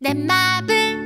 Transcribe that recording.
내 맘을